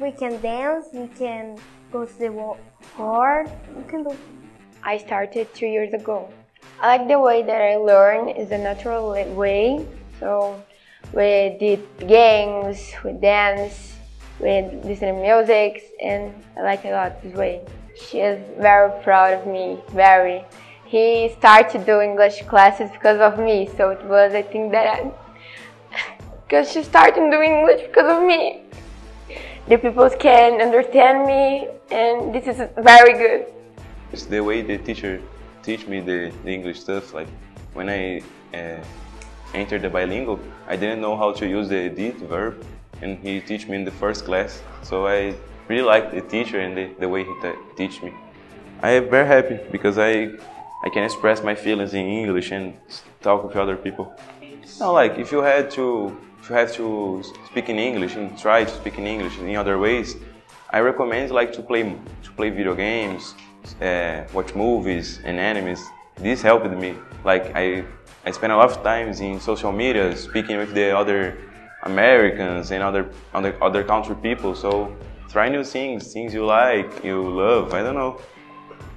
We can dance, we can go to the board, we can do. I started two years ago. I like the way that I learn is a natural way. So we did games, we dance, we listen music, and I like a lot this way. She is very proud of me, very. He started doing English classes because of me, so it was I think that I, because she started doing English because of me. The people can understand me, and this is very good. It's the way the teacher teach me the, the English stuff. Like when I uh, entered the bilingual, I didn't know how to use the did verb, and he teach me in the first class. So I really like the teacher and the, the way he teach me. I am very happy because I I can express my feelings in English and talk with other people. No, like if you had to if you have to speak in English and try to speak in English in other ways, I recommend like to play to play video games, uh, watch movies and animes. This helped me. Like I I spent a lot of times in social media speaking with the other Americans and other other other country people. So try new things, things you like, you love. I don't know.